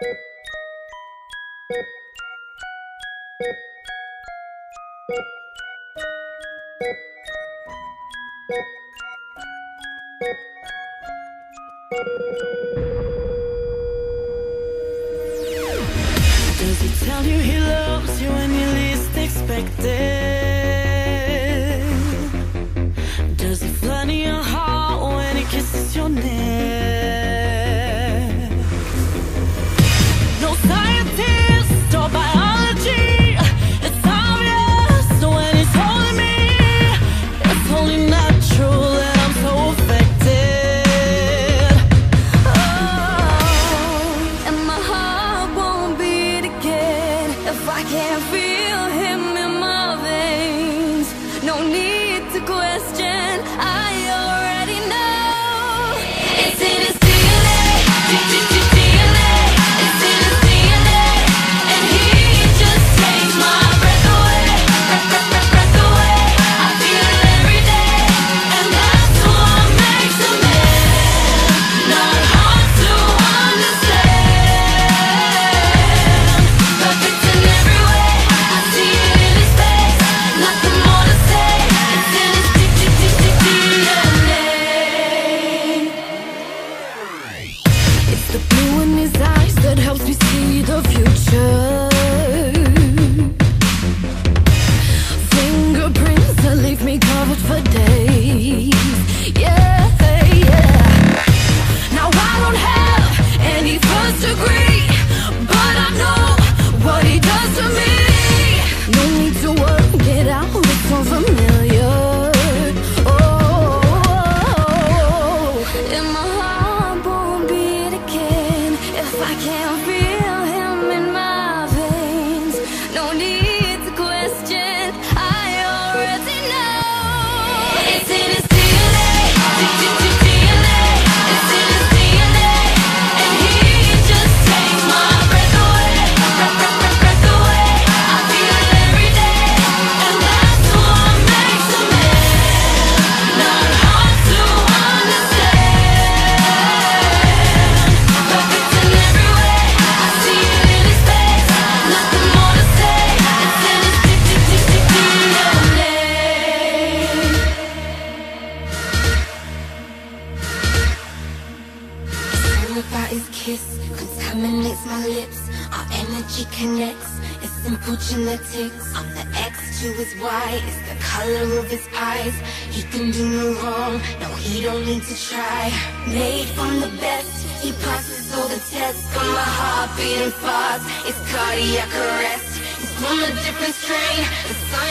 Does he tell you he loves you when you least expect it? Does he flood your heart when he kisses your neck? no sign. can't kiss contaminates my lips. Our energy connects, it's simple genetics. I'm the X, to his Y, it's the color of his eyes. He can do no wrong, no, he don't need to try. Made from the best, he passes all the tests. Got my heart beating fast, it's cardiac arrest. He's from a different strain, the sun